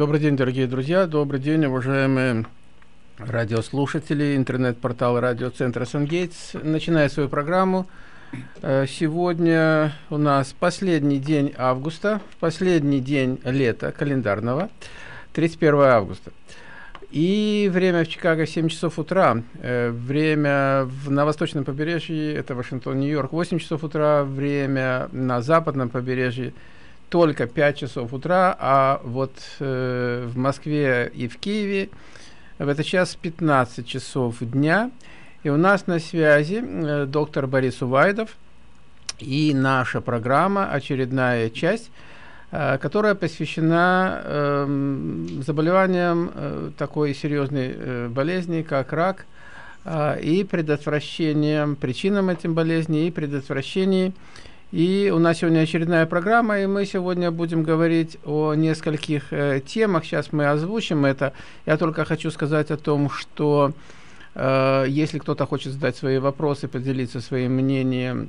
Добрый день, дорогие друзья, добрый день, уважаемые радиослушатели, интернет-портал радиоцентра «Сангейтс». Начиная свою программу, э, сегодня у нас последний день августа, последний день лета календарного, 31 августа. И время в Чикаго 7 часов утра, э, время на восточном побережье, это Вашингтон, Нью-Йорк, 8 часов утра, время на западном побережье – только 5 часов утра, а вот э, в Москве и в Киеве в этот час 15 часов дня. И у нас на связи э, доктор Борис Увайдов и наша программа, очередная часть, э, которая посвящена э, заболеваниям э, такой серьезной э, болезни, как рак, э, и предотвращением, причинам этим болезни и предотвращении и у нас сегодня очередная программа, и мы сегодня будем говорить о нескольких э, темах. Сейчас мы озвучим это. Я только хочу сказать о том, что э, если кто-то хочет задать свои вопросы, поделиться своим мнением,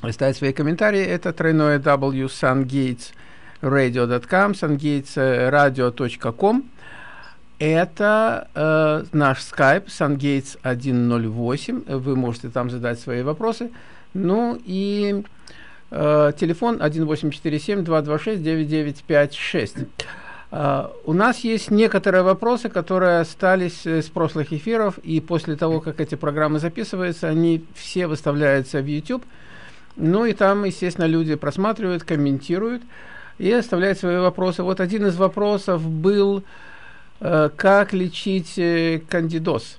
оставить свои комментарии, это тройное W sungatesradio.com, sungatesradio.com. Это э, наш Skype, sungates108. Вы можете там задать свои вопросы. Ну и Э, телефон 1847-226-9956. Uh, у нас есть некоторые вопросы, которые остались с прошлых эфиров, и после того, как эти программы записываются, они все выставляются в YouTube. Ну и там, естественно, люди просматривают, комментируют и оставляют свои вопросы. Вот один из вопросов был, uh, как лечить кандидоз.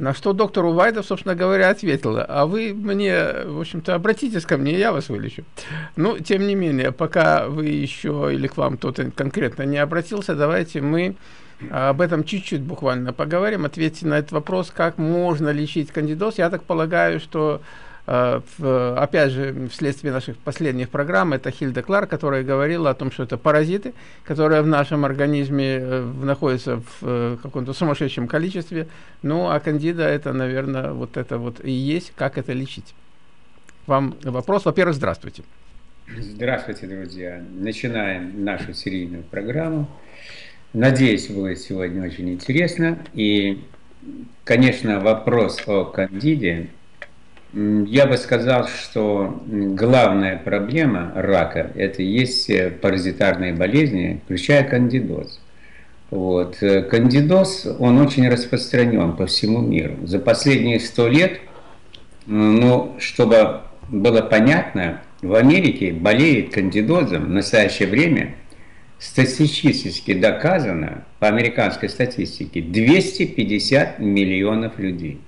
На что доктор Увайдов, собственно говоря, ответила, а вы мне, в общем-то, обратитесь ко мне, я вас вылечу. Ну, тем не менее, пока вы еще или к вам кто-то конкретно не обратился, давайте мы об этом чуть-чуть буквально поговорим, ответьте на этот вопрос, как можно лечить кандидоз. Я так полагаю, что опять же, вследствие наших последних программ, это Хильда Клар, которая говорила о том, что это паразиты, которые в нашем организме э, находятся в э, каком-то сумасшедшем количестве. Ну, а кандида это, наверное, вот это вот и есть, как это лечить. Вам вопрос. Во-первых, здравствуйте. Здравствуйте, друзья. Начинаем нашу серийную программу. Надеюсь, будет сегодня очень интересно. И, конечно, вопрос о кандиде я бы сказал, что главная проблема рака – это есть э, паразитарные болезни, включая кандидоз. Вот. Э, кандидоз, он очень распространен по всему миру. За последние сто лет, ну, чтобы было понятно, в Америке болеет кандидозом в настоящее время статистически доказано, по американской статистике, 250 миллионов людей.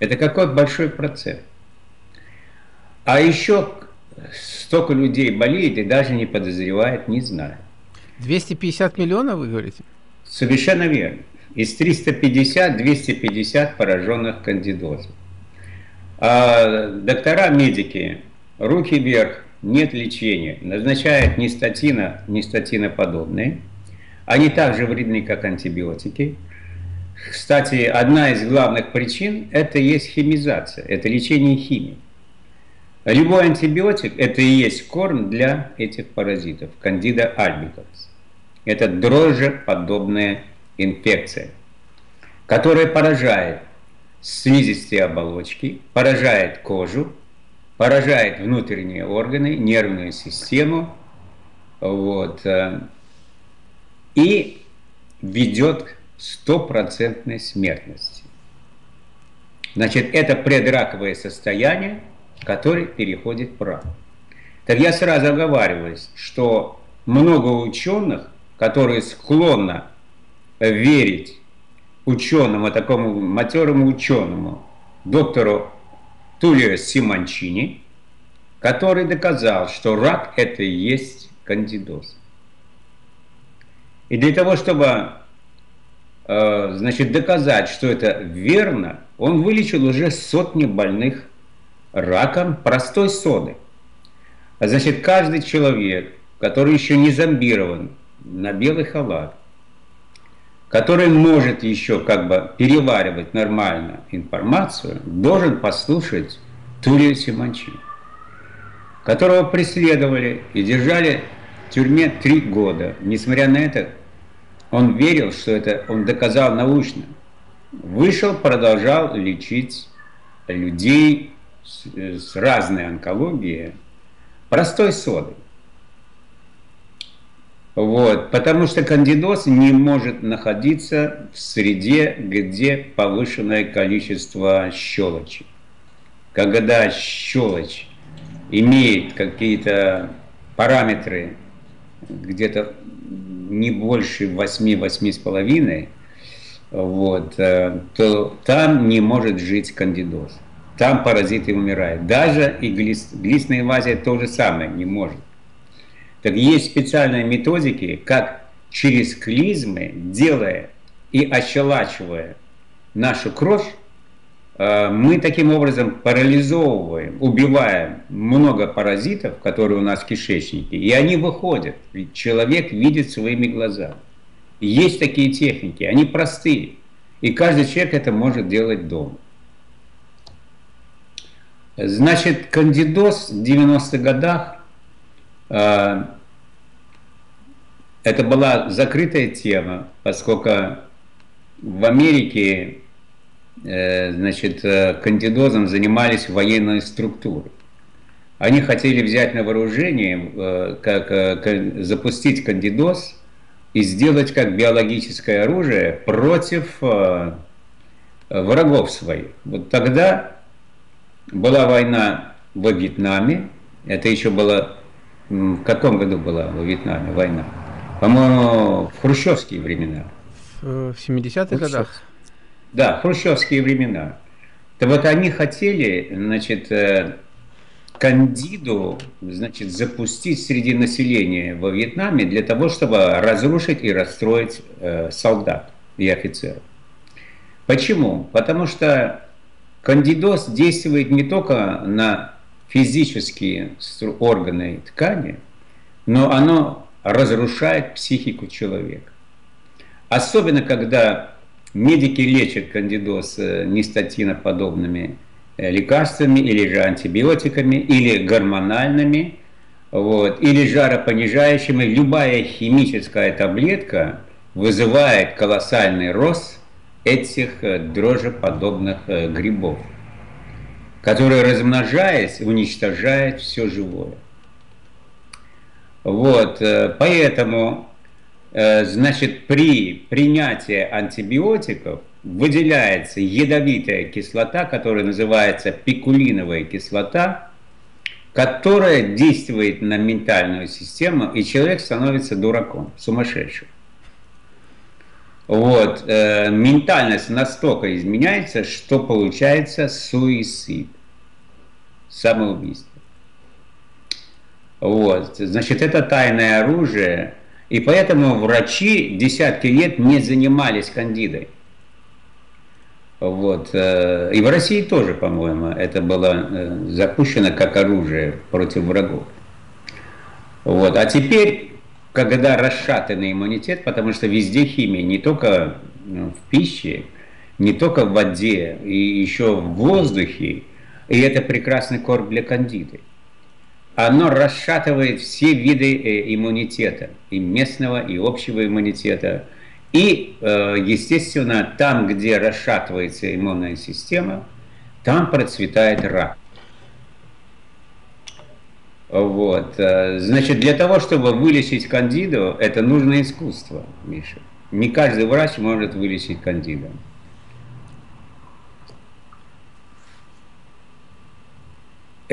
Это какой большой процент. А еще столько людей болеет и даже не подозревает, не знает. 250 миллионов, вы говорите? Совершенно верно. Из 350-250 пораженных кандидозом. А доктора, медики, руки вверх, нет лечения. Назначают ни статина, ни статиноподобные. Они также вредны, как антибиотики. Кстати, одна из главных причин – это есть химизация, это лечение химией. Любой антибиотик – это и есть корм для этих паразитов, кандида альбиканс. Это дрожжеподобная инфекция, которая поражает слизистые оболочки, поражает кожу, поражает внутренние органы, нервную систему, вот, э, и ведет к стопроцентной смертности. Значит, это предраковое состояние, которое переходит в рак. Так я сразу оговариваюсь, что много ученых, которые склонны верить ученому, такому матерому ученому, доктору Тулио Симончини, который доказал, что рак это и есть кандидоз. И для того, чтобы значит, доказать, что это верно, он вылечил уже сотни больных раком простой соды. Значит, каждый человек, который еще не зомбирован на белый халат, который может еще как бы переваривать нормально информацию, должен послушать Тулию Симончи, которого преследовали и держали в тюрьме три года. Несмотря на это, Он верил, что это он доказал научно. Вышел, продолжал лечить людей с, с разной онкологией простой содой. Вот, потому что кандидоз не может находиться в среде, где повышенное количество щелочи. Когда щелочь имеет какие-то параметры где-то не больше 8-8,5, вот, э, то там не может жить кандидоз. Там паразиты умирают. Даже и глист, глистная инвазия то же самое не может. Так есть специальные методики, как через клизмы, делая и ощелачивая нашу кровь, мы таким образом парализовываем, убиваем много паразитов, которые у нас в кишечнике, и они выходят. Ведь человек видит своими глазами. Есть такие техники, они простые. И каждый человек это может делать дома. Значит, кандидоз в 90-х годах э, это была закрытая тема, поскольку в Америке э, значит, э, кандидозом занимались военные структуры. Они хотели взять на вооружение, как запустить кандидоз и сделать как биологическое оружие против врагов своих. Вот тогда была война во Вьетнаме. Это еще было... В каком году была во Вьетнаме война? По-моему, в хрущевские времена. В 70-х годах? Да, хрущевские времена. То вот они хотели, значит, э, кандиду, значит, запустить среди населения во Вьетнаме для того, чтобы разрушить и расстроить э, солдат и офицеров. Почему? Потому что Кандидоз действует не только на физические органы ткани, но оно разрушает психику человека. Особенно, когда медики лечат кандидоз э, нестатиноподобными э, лекарствами или же антибиотиками, или гормональными, вот, или жаропонижающими. Любая химическая таблетка вызывает колоссальный рост этих э, дрожжеподобных грибов, которые, размножаясь, уничтожают все живое. Вот, поэтому, значит, при принятии антибиотиков выделяется ядовитая кислота, которая называется пикулиновая кислота, которая действует на ментальную систему, и человек становится дураком, сумасшедшим. Вот, э, ментальность настолько изменяется, что получается суицид, самоубийство. Вот, значит, это тайное оружие, и поэтому врачи десятки лет не занимались кандидой. Вот. Э, и в России тоже, по-моему, это было э, запущено как оружие против врагов. Вот. А теперь когда расшатанный иммунитет, потому что везде химия, не только ну, в пище, не только в воде, и еще в воздухе, и это прекрасный корм для кандиды. Оно расшатывает все виды э, иммунитета, и местного, и общего иммунитета. И, э, естественно, там, где расшатывается иммунная система, там процветает рак. Вот. Э, значит, для того, чтобы вылечить кандиду, это нужно искусство, Миша. Не каждый врач может вылечить кандиду.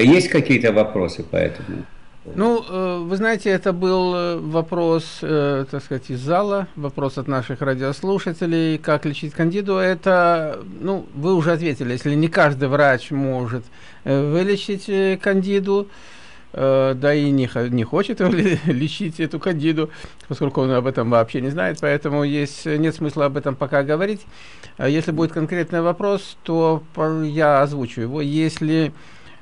Есть какие-то вопросы по этому? Ну, э, вы знаете, это был э, вопрос, так сказать, из зала, вопрос от наших радиослушателей, как лечить кандиду. Это, ну, вы уже ответили, если не каждый врач может вылечить кандиду, Э, да и не, не хочет лечить эту кандиду, поскольку он об этом вообще не знает, поэтому есть, нет смысла об этом пока говорить. А если будет конкретный вопрос, то я озвучу его. Если э,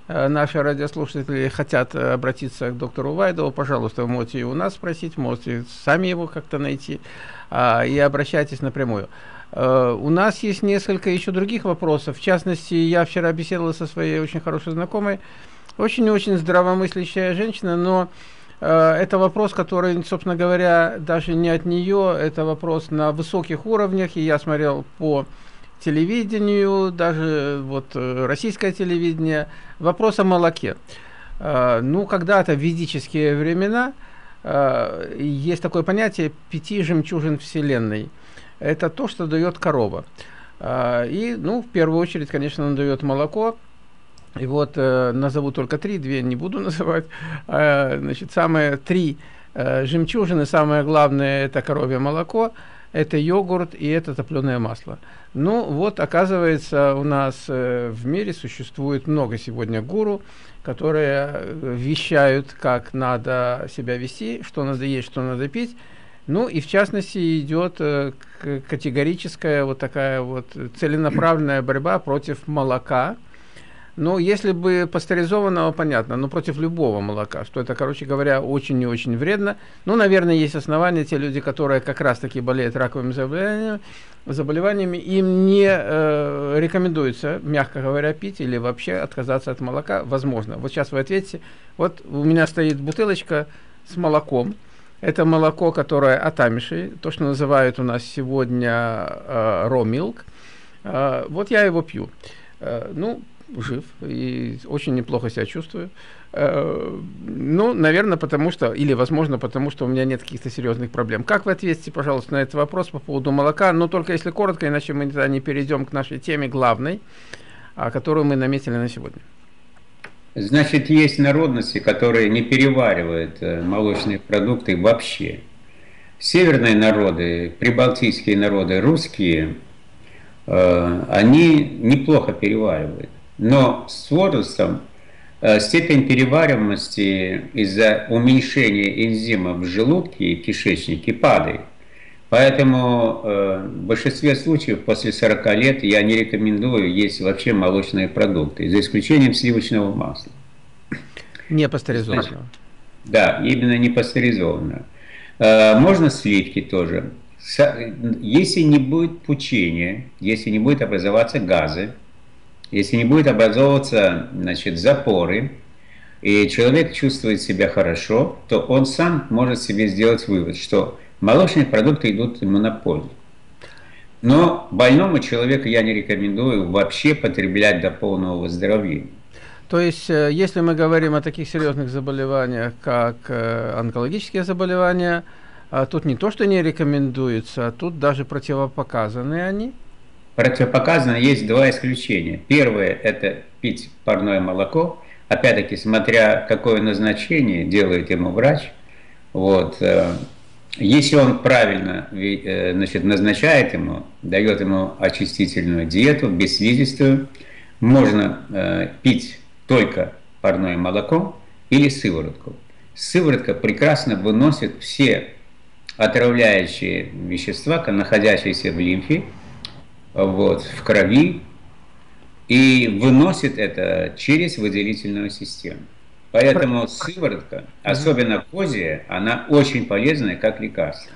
наши радиослушатели хотят обратиться к доктору Вайдову, пожалуйста, вы можете у нас спросить, можете сами его как-то найти, а, и обращайтесь напрямую. Uh, у нас есть несколько еще других вопросов. В частности, я вчера беседовал со своей очень хорошей знакомой, очень-очень здравомыслящая женщина, но Э, это вопрос, который, собственно говоря, даже не от нее, это вопрос на высоких уровнях, и я смотрел по телевидению, даже вот э, российское телевидение, вопрос о молоке. Э, ну, когда-то в ведические времена есть такое понятие пяти жемчужин Вселенной. Это то, что дает корова. И, ну, в первую очередь, конечно, он дает молоко, и вот э, назову только три, две не буду называть. Значит, самые три э, жемчужины, самое главное, это коровье молоко, это йогурт и это топленое масло. Ну вот, оказывается, у нас э, в мире существует много сегодня гуру, которые э, вещают, как надо себя вести, что надо есть, что надо пить. Ну и в частности идет э, категорическая вот такая вот целенаправленная борьба против молока, ну, если бы пастеризованного, понятно, но против любого молока, что это, короче говоря, очень и очень вредно. Ну, наверное, есть основания, те люди, которые как раз-таки болеют раковыми заболеваниями, заболеваниями им не э, рекомендуется, мягко говоря, пить или вообще отказаться от молока, возможно. Вот сейчас вы ответите, вот у меня стоит бутылочка с молоком, это молоко, которое от то, что называют у нас сегодня э, raw milk, э, вот я его пью. Э, ну, жив и очень неплохо себя чувствую. Э, ну, наверное, потому что, или, возможно, потому что у меня нет каких-то серьезных проблем. Как вы ответите, пожалуйста, на этот вопрос по поводу молока? Ну, только если коротко, иначе мы не перейдем к нашей теме главной, которую мы наметили на сегодня. Значит, есть народности, которые не переваривают э, молочные продукты вообще. Северные народы, прибалтийские народы, русские, э, они неплохо переваривают. Но с возрастом э, степень перевариваемости из-за уменьшения энзимов в желудке и кишечнике падает. Поэтому э, в большинстве случаев после 40 лет я не рекомендую есть вообще молочные продукты, за исключением сливочного масла. Не пастеризованного. Да, именно не пастеризованного. Э, можно сливки тоже. Если не будет пучения, если не будет образоваться газы, если не будет образовываться значит, запоры, и человек чувствует себя хорошо, то он сам может себе сделать вывод, что молочные продукты идут ему на пользу. Но больному человеку я не рекомендую вообще потреблять до полного выздоровления. То есть, э, если мы говорим о таких серьезных заболеваниях, как э, онкологические заболевания, а тут не то, что не рекомендуется, а тут даже противопоказаны они – Противопоказано есть два исключения. Первое – это пить парное молоко. Опять-таки, смотря какое назначение делает ему врач. Вот. Э, если он правильно э, значит, назначает ему, дает ему очистительную диету, бесслизистую, можно э, пить только парное молоко или сыворотку. Сыворотка прекрасно выносит все отравляющие вещества, находящиеся в лимфе, вот, в крови и выносит это через выделительную систему. Поэтому сыворотка, особенно козия, она очень полезная как лекарство.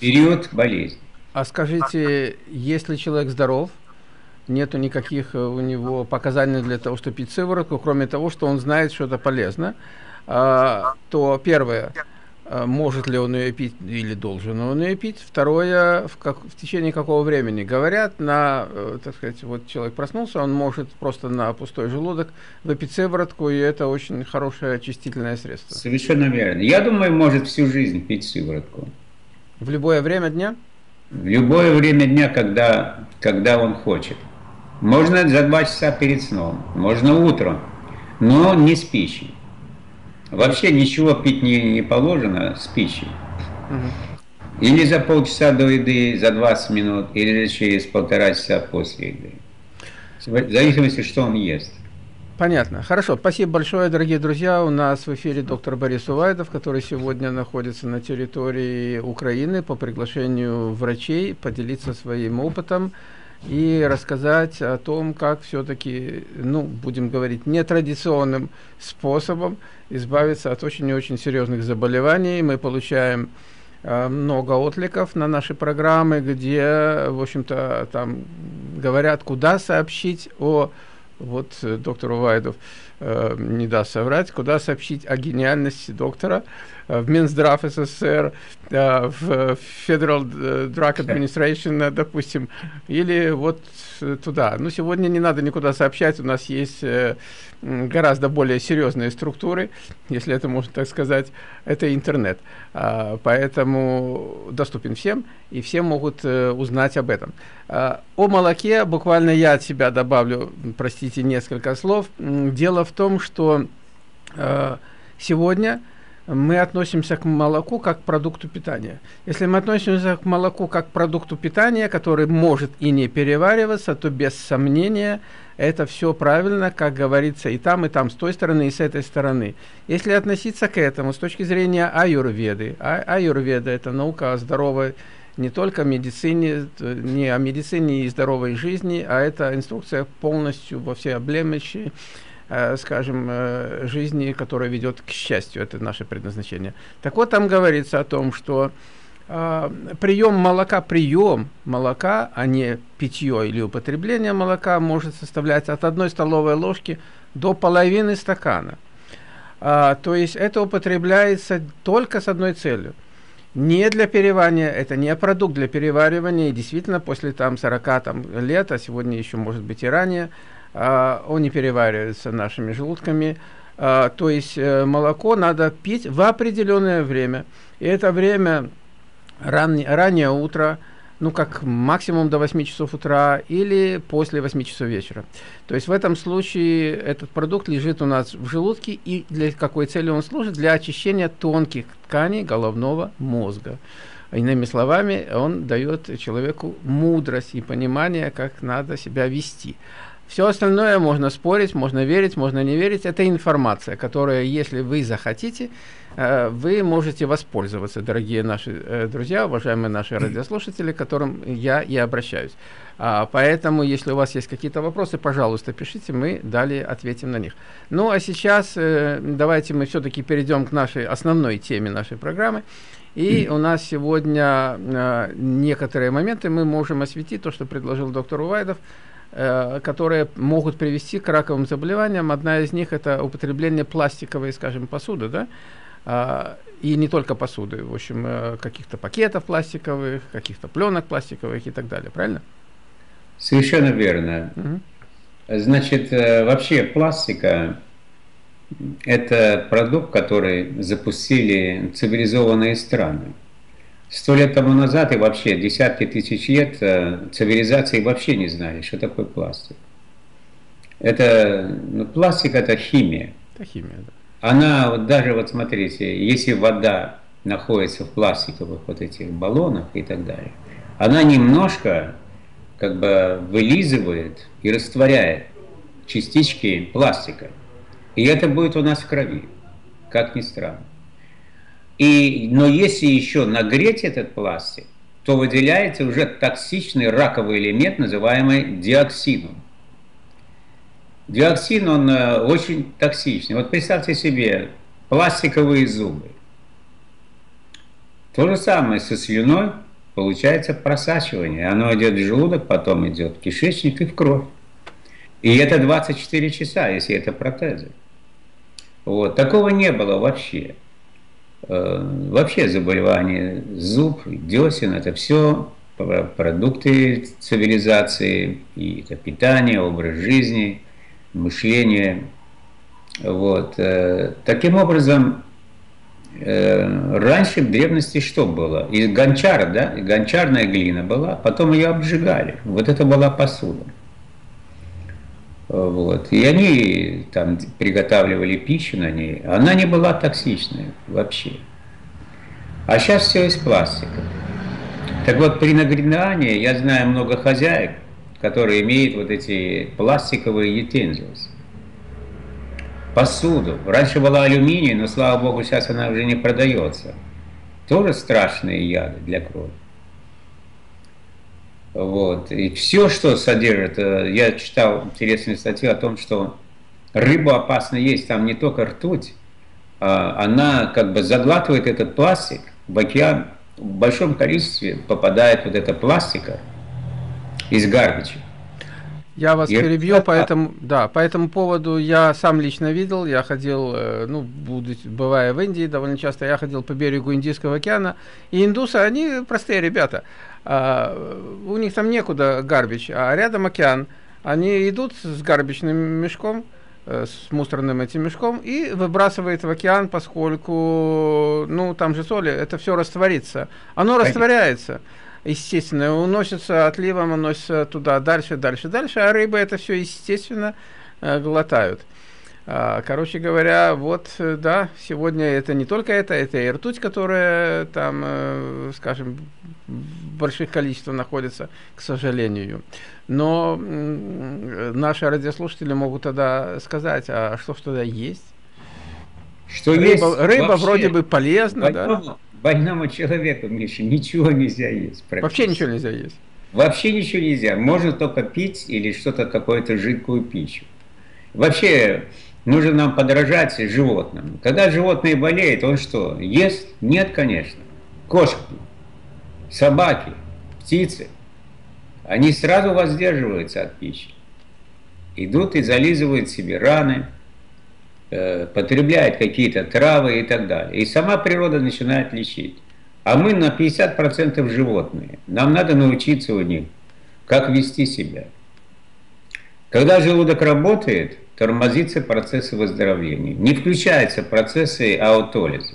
Период болезни. А скажите, если человек здоров, нету никаких э, у него показаний для того, чтобы пить сыворотку, кроме того, что он знает, что это полезно, а, то первое – может ли он ее пить или должен он ее пить. Второе, в, как, в течение какого времени. Говорят, на, э, так сказать, вот человек проснулся, он может просто на пустой желудок выпить сыворотку, и это очень хорошее очистительное средство. Совершенно верно. Я думаю, может всю жизнь пить сыворотку. В любое время дня? В любое время дня, когда, когда он хочет. Можно за два часа перед сном, можно утром, но не с пищей. Вообще ничего пить не, не положено с пищей. Угу. Или за полчаса до еды, за 20 минут, или через полтора часа после еды. В зависимости, что он ест. Понятно. Хорошо. Спасибо большое, дорогие друзья. У нас в эфире доктор Борис Увайдов, который сегодня находится на территории Украины по приглашению врачей поделиться своим опытом и рассказать о том, как все-таки, ну, будем говорить, нетрадиционным способом избавиться от очень и очень серьезных заболеваний. Мы получаем э, много откликов на наши программы, где, в общем-то, там говорят, куда сообщить о вот э, доктор Увайдов э, не даст соврать, куда сообщить о гениальности доктора э, в Минздрав СССР, э, в Federal Drug Administration, допустим, или вот туда. Но сегодня не надо никуда сообщать, у нас есть э, гораздо более серьезные структуры, если это можно так сказать, это интернет. А, поэтому доступен всем, и все могут э, узнать об этом. А, о молоке буквально я от себя добавлю, простите, несколько слов. Дело в том, что э, сегодня мы относимся к молоку как к продукту питания. Если мы относимся к молоку как к продукту питания, который может и не перевариваться, то без сомнения это все правильно, как говорится, и там, и там, с той стороны, и с этой стороны. Если относиться к этому с точки зрения аюрведы, а, аюрведа – это наука о здоровой не только медицине, не о медицине и здоровой жизни, а это инструкция полностью во все облемощи, Э, скажем, э, жизни, которая ведет к счастью. Это наше предназначение. Так вот, там говорится о том, что э, прием молока, прием молока, а не питье или употребление молока, может составлять от одной столовой ложки до половины стакана. А, то есть это употребляется только с одной целью. Не для переваривания, это не продукт для переваривания, и действительно после там 40 там, лет, а сегодня еще может быть и ранее, он не переваривается нашими желудками. А, то есть э, молоко надо пить в определенное время. И это время ран, раннее утро, ну, как максимум до 8 часов утра или после 8 часов вечера. То есть в этом случае этот продукт лежит у нас в желудке, и для какой цели он служит? Для очищения тонких тканей головного мозга. Иными словами, он дает человеку мудрость и понимание, как надо себя вести. Все остальное можно спорить, можно верить, можно не верить. Это информация, которая, если вы захотите, э, вы можете воспользоваться, дорогие наши э, друзья, уважаемые наши радиослушатели, к которым я и обращаюсь. А, поэтому, если у вас есть какие-то вопросы, пожалуйста, пишите, мы далее ответим на них. Ну, а сейчас э, давайте мы все-таки перейдем к нашей основной теме нашей программы. И у нас сегодня некоторые моменты мы можем осветить, то, что предложил доктор Увайдов, которые могут привести к раковым заболеваниям. Одна из них это употребление пластиковой, скажем, посуды, да, а, и не только посуды, в общем, э, каких-то пакетов пластиковых, каких-то пленок пластиковых и так далее, правильно? Совершенно верно. Угу. Значит, э, вообще пластика – это продукт, который запустили цивилизованные страны. Сто лет тому назад и вообще десятки тысяч лет э, цивилизации вообще не знали, что такое пластик. Это, ну, пластик это химия. Это химия, да. Она, вот даже вот смотрите, если вода находится в пластиковых вот этих баллонах и так далее, она немножко как бы вылизывает и растворяет частички пластика. И это будет у нас в крови, как ни странно. И, но если еще нагреть этот пластик, то выделяется уже токсичный раковый элемент, называемый диоксином. Диоксин, он э, очень токсичный. Вот представьте себе пластиковые зубы. То же самое со слюной, получается просачивание. Оно идет в желудок, потом идет в кишечник и в кровь. И это 24 часа, если это протезы. Вот. Такого не было вообще. Э, вообще заболевания зуб, десен, это все продукты цивилизации, и это питание, образ жизни, мышление. Вот. Э, таким образом, э, раньше в древности что было? Из гончара, да, гончарная глина была, потом ее обжигали. Вот это была посуда. Вот. И они там приготавливали пищу на ней. Она не была токсичной вообще. А сейчас все из пластика. Так вот, при нагревании я знаю много хозяек, которые имеют вот эти пластиковые utensils. Посуду. Раньше была алюминий, но, слава богу, сейчас она уже не продается. Тоже страшные яды для крови. Вот. И все, что содержит, э, я читал интересную статью о том, что рыбу опасно есть, там не только ртуть, а она как бы заглатывает этот пластик, в океан в большом количестве попадает вот эта пластика из гарбича. Я вас я перебью, это... поэтому, да, по этому поводу я сам лично видел, я ходил, э, ну, будучи, бывая в Индии довольно часто, я ходил по берегу Индийского океана, и индусы, они простые ребята, а, у них там некуда гарбич, а рядом океан, они идут с гарбичным мешком, э, с мусорным этим мешком и выбрасывает в океан, поскольку, ну, там же соли, это все растворится. Оно растворяется естественно, уносится отливом, уносится туда дальше, дальше, дальше, а рыбы это все, естественно, э, глотают. А, короче говоря, вот, э, да, сегодня это не только это, это и ртуть, которая там, скажем, больших количествах находится, к сожалению. Но наши радиослушатели могут тогда сказать, а что ж тогда есть? Что рыба, есть рыба вроде бы полезна, да? больному человеку, Миша, ничего нельзя есть. Вообще ничего нельзя есть? Вообще ничего нельзя. Можно только пить или что-то, какую-то жидкую пищу. Вообще, нужно нам подражать животным. Когда животное болеет, он что, ест? Нет, конечно. Кошки, собаки, птицы, они сразу воздерживаются от пищи. Идут и зализывают себе раны, Э, потребляет какие-то травы и так далее. И сама природа начинает лечить. А мы на 50% животные. Нам надо научиться у них, как вести себя. Когда желудок работает, тормозится процессы выздоровления. Не включаются процессы аутолиза.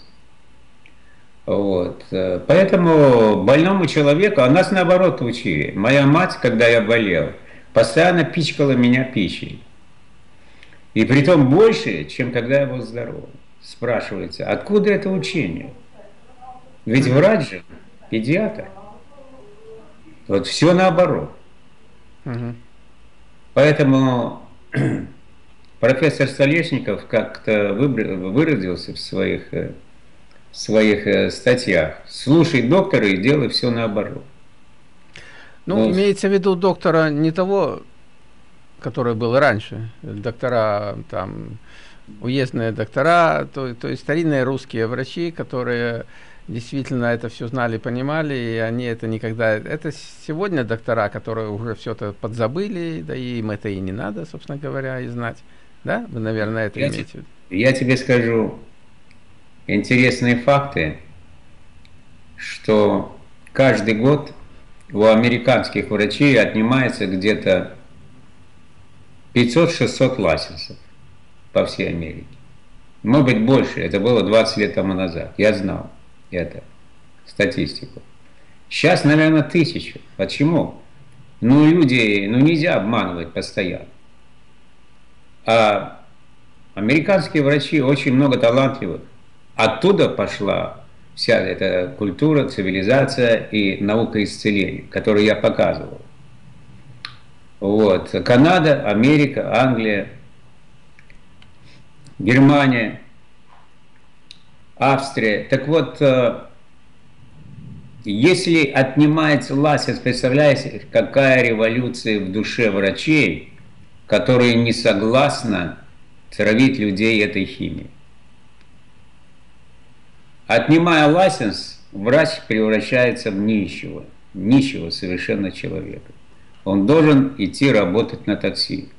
Вот. Э, поэтому больному человеку, а нас наоборот учили. Моя мать, когда я болел, постоянно пичкала меня пищей. И при том больше, чем когда я был здоров. Спрашивается, откуда это учение? Ведь врач же, педиатр. Вот все наоборот. Угу. Поэтому профессор Столешников как-то выразился в своих, в своих э, статьях. Слушай доктора и делай все наоборот. Ну, вот. имеется в виду доктора не того который был раньше, доктора там уездные доктора, то, то есть старинные русские врачи, которые действительно это все знали, понимали, и они это никогда... Это сегодня доктора, которые уже все это подзабыли, да и им это и не надо, собственно говоря, и знать. Да? Вы, наверное, это я имеете в виду. Я тебе скажу интересные факты, что каждый год у американских врачей отнимается где-то 500-600 лайсенсов по всей Америке. Может быть больше, это было 20 лет тому назад. Я знал это, статистику. Сейчас, наверное, тысячу. Почему? Ну, люди, ну нельзя обманывать постоянно. А американские врачи очень много талантливых. Оттуда пошла вся эта культура, цивилизация и наука исцеления, которую я показывал. Вот. Канада, Америка, Англия, Германия, Австрия. Так вот, э, если отнимается власть, представляете, какая революция в душе врачей, которые не согласны травить людей этой химией. Отнимая лайсенс, врач превращается в нищего, нищего совершенно человека он должен идти работать на такси.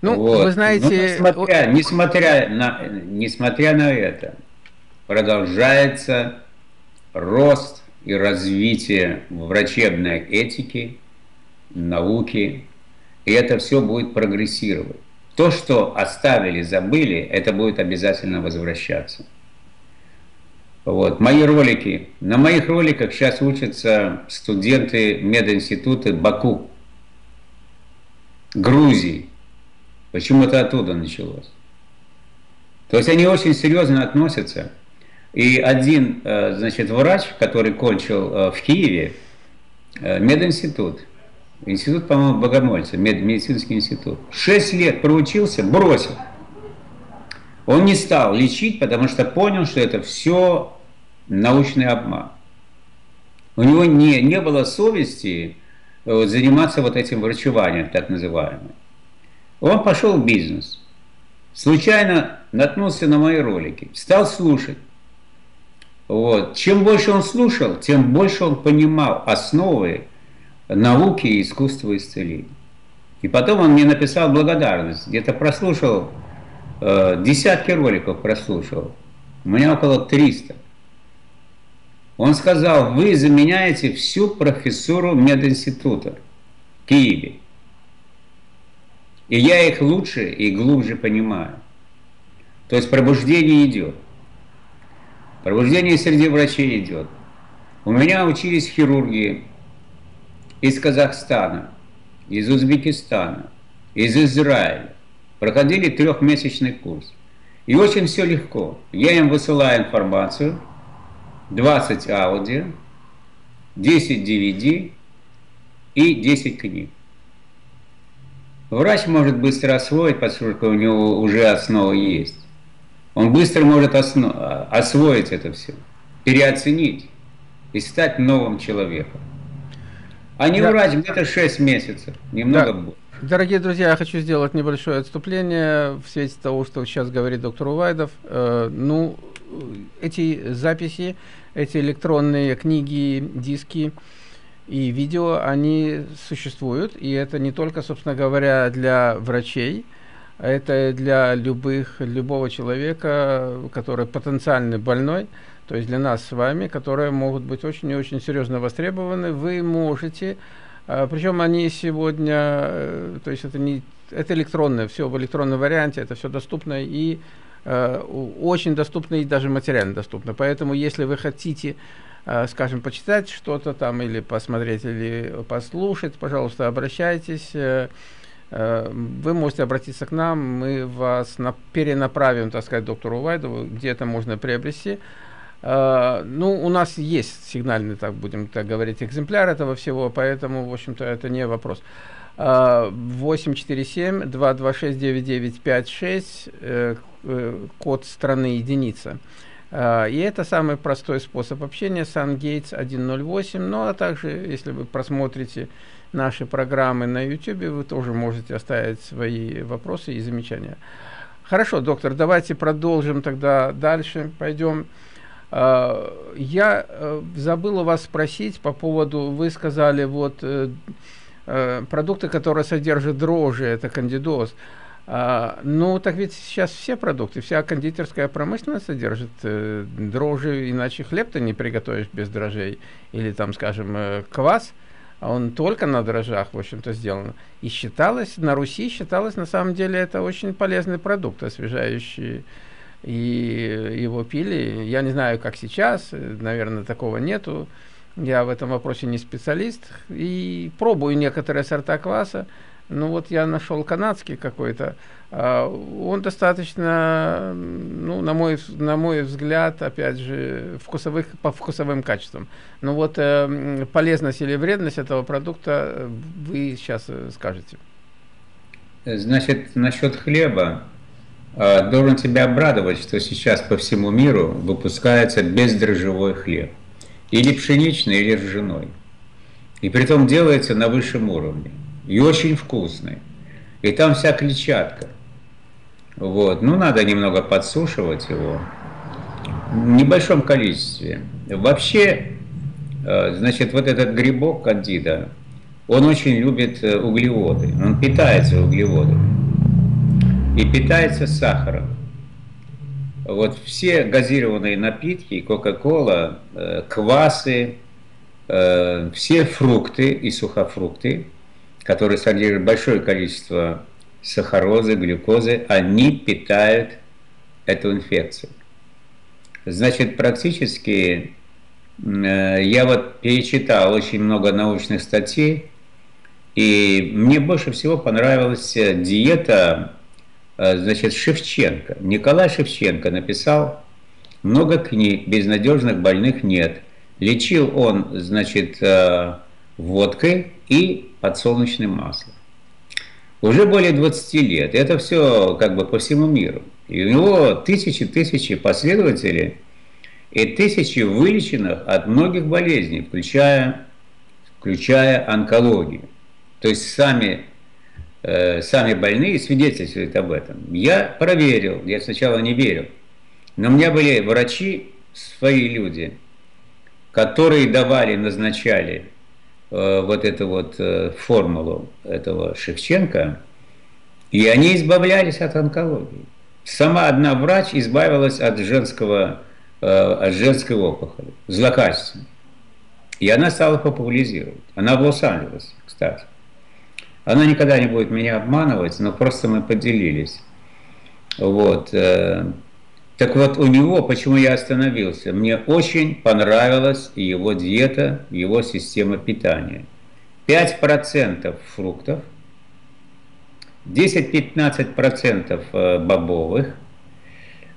Ну, вот. вы знаете... Но несмотря, несмотря, на, несмотря на это, продолжается рост и развитие врачебной этики, науки, и это все будет прогрессировать. То, что оставили, забыли, это будет обязательно возвращаться. Вот. Мои ролики. На моих роликах сейчас учатся студенты мединститута Баку, Грузии. Почему-то оттуда началось. То есть они очень серьезно относятся. И один, э, значит, врач, который кончил э, в Киеве э, мединститут, институт, по-моему, Богомольца, медицинский институт, шесть лет проучился, бросил. Он не стал лечить, потому что понял, что это все научный обман. У него не, не было совести э, вот, заниматься вот этим врачеванием, так называемым. Он пошел в бизнес. Случайно наткнулся на мои ролики, стал слушать. Вот. Чем больше он слушал, тем больше он понимал основы науки и искусства исцеления. И потом он мне написал благодарность. Где-то прослушал, э, десятки роликов прослушал. У меня около 300. Он сказал, вы заменяете всю профессуру мединститута в Киеве. И я их лучше и глубже понимаю. То есть пробуждение идет. Пробуждение среди врачей идет. У меня учились хирурги из Казахстана, из Узбекистана, из Израиля. Проходили трехмесячный курс. И очень все легко. Я им высылаю информацию, 20 аудио, 10 DVD и 10 книг. Врач может быстро освоить, поскольку у него уже основа есть. Он быстро может осно... освоить это все, переоценить и стать новым человеком. А не да. врач где-то 6 месяцев, немного да. больше. Дорогие друзья, я хочу сделать небольшое отступление в свете того, что сейчас говорит доктор Увайдов. Э, ну, эти записи, эти электронные книги, диски и видео, они существуют. И это не только, собственно говоря, для врачей, это для любых, любого человека, который потенциально больной, то есть для нас с вами, которые могут быть очень и очень серьезно востребованы. Вы можете, а, причем они сегодня, э, то есть это не это электронное, все в электронном варианте, это все доступно и э, очень доступно и даже материально доступно. Поэтому, если вы хотите, э, скажем, почитать что-то там или посмотреть или послушать, пожалуйста, обращайтесь. Вы можете обратиться к нам, мы вас на, перенаправим, так сказать, доктору Вайдову, где это можно приобрести. Uh, ну, у нас есть сигнальный, так будем так говорить, экземпляр этого всего, поэтому, в общем-то, это не вопрос. Uh, 847-226-9956, uh, код страны единица. И это самый простой способ общения, SunGates 108, ну, а также, если вы просмотрите наши программы на YouTube, вы тоже можете оставить свои вопросы и замечания. Хорошо, доктор, давайте продолжим тогда дальше, пойдем. А, я э, забыл у вас спросить по поводу, вы сказали, вот э, э, продукты, которые содержат дрожжи, это кандидоз. А, ну, так ведь сейчас все продукты, вся кондитерская промышленность содержит дрожжи, иначе хлеб ты не приготовишь без дрожжей. Или там, скажем, квас – а он только на дрожжах, в общем-то, сделан. И считалось, на Руси считалось, на самом деле, это очень полезный продукт, освежающий. И его пили, я не знаю, как сейчас, наверное, такого нету. Я в этом вопросе не специалист. И пробую некоторые сорта кваса. Ну вот я нашел канадский какой-то. А, он достаточно, ну, на мой, на мой взгляд, опять же, вкусовых, по вкусовым качествам. Но вот э, полезность или вредность этого продукта вы сейчас э, скажете. Значит, насчет хлеба. Э, должен тебя обрадовать, что сейчас по всему миру выпускается бездрожжевой хлеб. Или пшеничный, или ржаной. И при том делается на высшем уровне и очень вкусный. И там вся клетчатка. Вот. Ну, надо немного подсушивать его в небольшом количестве. Вообще, э, значит, вот этот грибок кандида, он очень любит э, углеводы. Он питается углеводами и питается сахаром. Вот все газированные напитки, Кока-Кола, э, квасы, все фрукты и сухофрукты, которые содержат большое количество сахарозы, глюкозы, они питают эту инфекцию. Значит, практически э, я вот перечитал очень много научных статей, и мне больше всего понравилась диета, э, значит, Шевченко. Николай Шевченко написал много книг, безнадежных больных нет. Лечил он, значит, э, водкой и подсолнечным маслом. Уже более 20 лет. Это все как бы по всему миру. И у него тысячи-тысячи последователей и тысячи вылеченных от многих болезней, включая, включая онкологию. То есть сами, э, сами больные свидетельствуют об этом. Я проверил, я сначала не верил. Но у меня были врачи, свои люди, которые давали, назначали э, вот эту вот э, формулу этого Шевченко, и они избавлялись от онкологии. Сама одна врач избавилась от женского, э, от женской опухоли, злокачественной. И она стала популяризировать. Она в Лос-Анджелесе, кстати. Она никогда не будет меня обманывать, но просто мы поделились. Вот. Э, так вот, у него, почему я остановился, мне очень понравилась его диета, его система питания. 5% фруктов, 10-15% э, бобовых,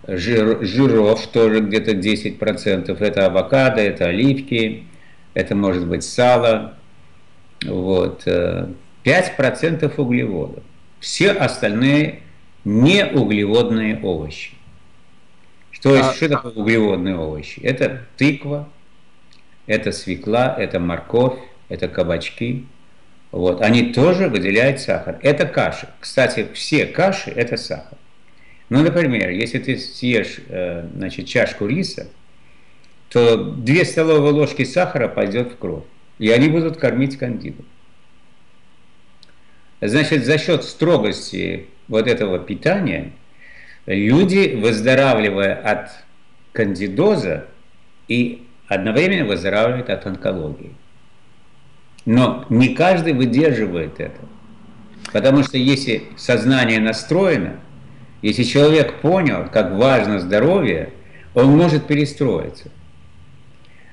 жир, жиров тоже где-то 10%, это авокадо, это оливки, это может быть сало, вот, 5% э, углеводов. Все остальные неуглеводные овощи. Что, а, что такое углеводные овощи? Это тыква, это свекла, это морковь, это кабачки. Вот. Они тоже выделяют сахар. Это каши. Кстати, все каши – это сахар. Ну, например, если ты съешь э, значит, чашку риса, то 2 столовые ложки сахара пойдет в кровь. И они будут кормить кандиду. Значит, за счет строгости вот этого питания люди, выздоравливая от кандидоза и одновременно выздоравливают от онкологии. Но не каждый выдерживает это. Потому что если сознание настроено, если человек понял, как важно здоровье, он может перестроиться.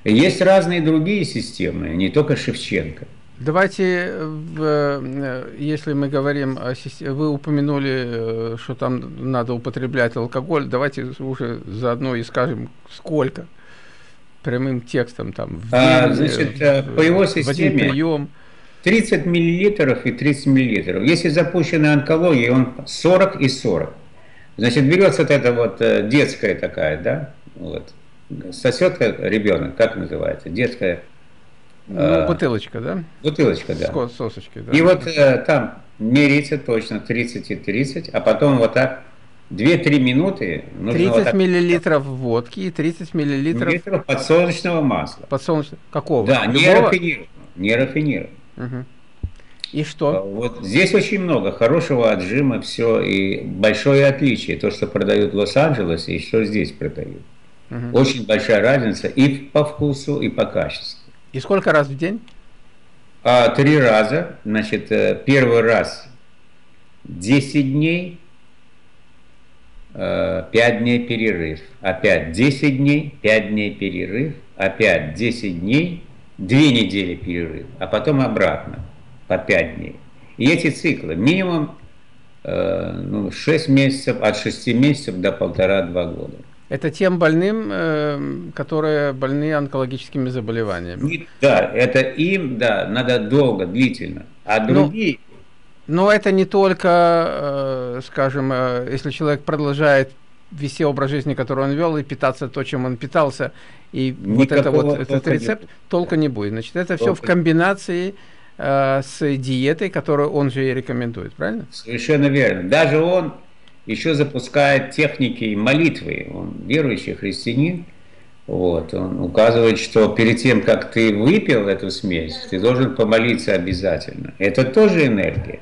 Есть разные другие системы, не только Шевченко. Давайте, э, если мы говорим о вы упомянули, э, что там надо употреблять алкоголь, давайте уже заодно и скажем, сколько прямым текстом там в а, день, а, значит, э, по его системе прием. 30 миллилитров и 30 миллилитров. Если запущена онкология, он 40 и 40. Значит, берется вот эта вот детская такая, да, вот, сосет ребенок, как называется, детская ну, э, бутылочка, да? Бутылочка, да. С сосочкой, да. И вот э, там меряется точно 30 и 30, а потом вот так 2-3 минуты. 30 вот так... миллилитров водки и 30 миллилитров... Миллилитров подсолнечного масла. Подсолнечного... Какого? Да, не рафинированного. Не рафинированного. Угу. И что? Вот здесь очень много хорошего отжима, все, и большое отличие, то, что продают в Лос-Анджелесе, и что здесь продают. Угу. Очень большая разница и по вкусу, и по качеству. И сколько раз в день? А, три раза. Значит, э, первый раз 10 дней, 5 э, дней перерыв. Опять 10 дней, 5 дней перерыв. Опять 10 дней, 2 недели перерыв. А потом обратно по 5 дней. И эти циклы минимум э, ну, 6 месяцев, от 6 месяцев до полтора-два года. Это тем больным, э, которые больны онкологическими заболеваниями. Да, это им, да, надо долго, длительно. А ну, другие... Но, но это не только, э, скажем, э, если человек продолжает вести образ жизни, который он вел, и питаться то, чем он питался, и Никакого вот это вот этот рецепт, нет. толка не будет. Значит, это все в комбинации с диетой, которую он же и рекомендует, правильно? Совершенно верно. Даже он еще запускает техники молитвы. Он верующий христианин. Вот, он указывает, что перед тем, как ты выпил эту смесь, ты должен помолиться обязательно. Это тоже энергия.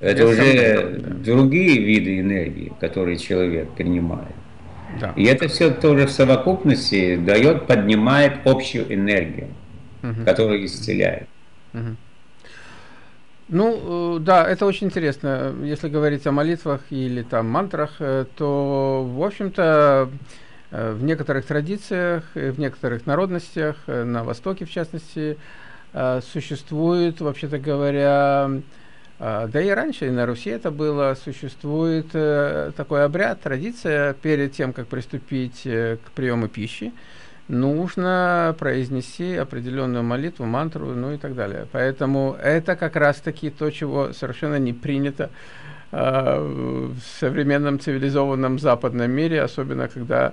Это Я уже сам, да. другие виды энергии, которые человек принимает. Да. И это все тоже в совокупности дает, поднимает общую энергию, угу. которая исцеляет. Угу. Ну, э, да, это очень интересно. Если говорить о молитвах или там мантрах, э, то, в общем-то, э, в некоторых традициях, в некоторых народностях, на Востоке в частности, существует, вообще-то говоря, да и раньше, и на Руси это было, существует такой обряд, традиция перед тем, как приступить к приему пищи, нужно произнести определенную молитву, мантру, ну и так далее. Поэтому это как раз-таки то, чего совершенно не принято э, в современном цивилизованном западном мире, особенно когда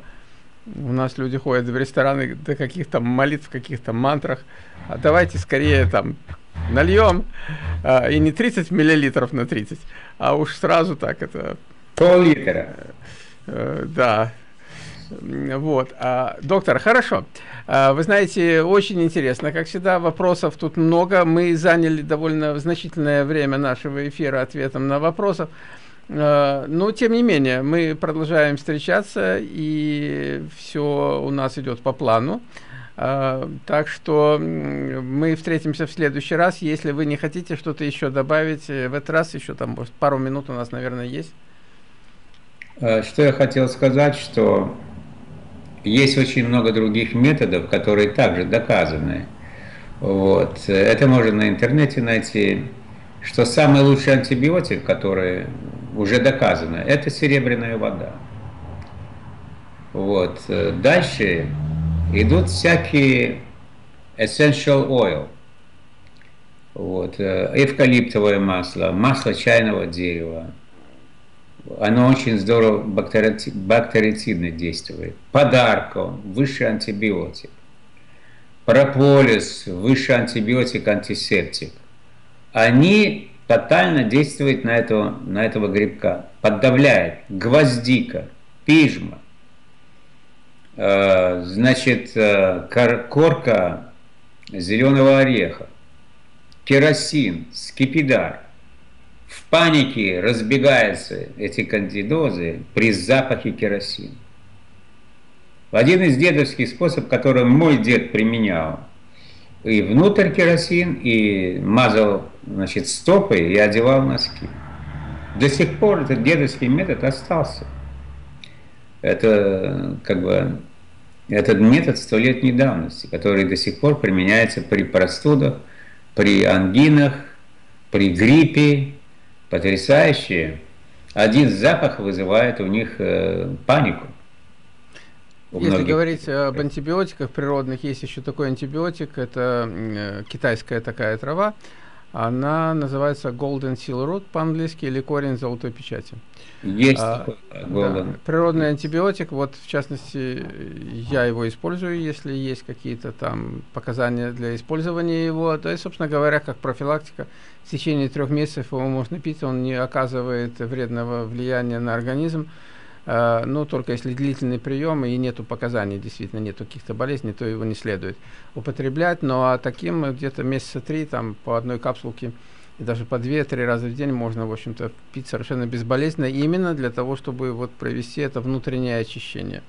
у нас люди ходят в рестораны до каких-то молитв, каких-то мантрах. А давайте скорее там нальем, э, и не 30 миллилитров на 30, а уж сразу так это... Пол-литра. Э, да, Вот. А, доктор, хорошо. А, вы знаете, очень интересно, как всегда, вопросов тут много. Мы заняли довольно значительное время нашего эфира ответом на вопросы. А, но, тем не менее, мы продолжаем встречаться, и все у нас идет по плану. А, так что мы встретимся в следующий раз. Если вы не хотите что-то еще добавить, э, в этот раз еще там пару минут у нас, наверное, есть. Э, что я хотел сказать, что есть очень много других методов, которые также доказаны. Вот. Это можно на интернете найти, что самый лучший антибиотик, который уже доказано, это серебряная вода. Вот. Дальше идут всякие essential oil, вот, эвкалиптовое масло, масло чайного дерева, оно очень здорово бактерицидно действует. Подарко, высший антибиотик. Прополис, высший антибиотик, антисептик. Они тотально действуют на этого, на этого грибка. Поддавляет. Гвоздика, пижма. Э, значит, э, корка зеленого ореха. Керосин, скипидар – панике разбегаются эти кандидозы при запахе керосина. Один из дедовских способов, который мой дед применял, и внутрь керосин, и мазал значит, стопы и одевал носки. До сих пор этот дедовский метод остался. Это как бы этот метод столетней давности, который до сих пор применяется при простудах, при ангинах, при гриппе, потрясающие. Один запах вызывает у них э, панику. У Если многих. говорить об антибиотиках природных, есть еще такой антибиотик, это э, китайская такая трава, она называется Golden Seal Root по-английски или корень золотой печати. Есть а, Да, природный антибиотик, вот в частности я его использую, если есть какие-то там показания для использования его. То есть, собственно говоря, как профилактика, в течение трех месяцев его можно пить, он не оказывает вредного влияния на организм. Uh, ну, только если длительный прием и нету показаний, действительно, нету каких-то болезней, то его не следует употреблять. Но а таким где-то месяца три, там, по одной капсулке и даже по 2-3 раза в день можно, в общем-то, пить совершенно безболезненно, именно для того, чтобы вот провести это внутреннее очищение.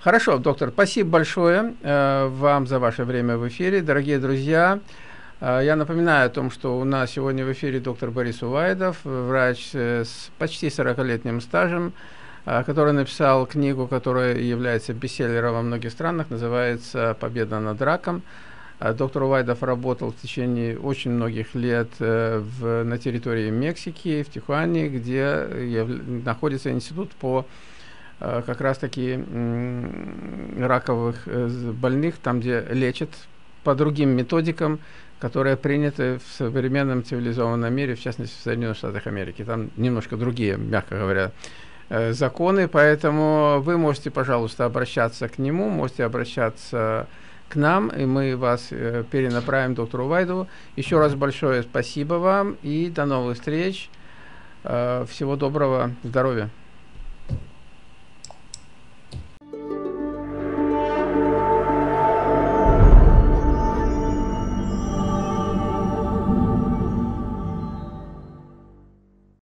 Хорошо, доктор, спасибо большое э, вам за ваше время в эфире. Дорогие друзья, э, я напоминаю о том, что у нас сегодня в эфире доктор Борис Увайдов, врач э, с почти 40-летним стажем, э, который написал книгу, которая является бестселлером во многих странах, называется «Победа над раком». А доктор Увайдов работал в течение очень многих лет э, в, на территории Мексики, в Тихуане, где яв, находится институт по э, как раз-таки раковых э, больных, там, где лечат по другим методикам, которые приняты в современном цивилизованном мире, в частности в Соединенных Штатах Америки. Там немножко другие, мягко говоря, законы, поэтому вы можете, пожалуйста, обращаться к нему, можете обращаться к нам, и мы вас э, перенаправим доктору Вайдову. Еще раз большое спасибо вам и до новых встреч. Э, всего доброго, здоровья.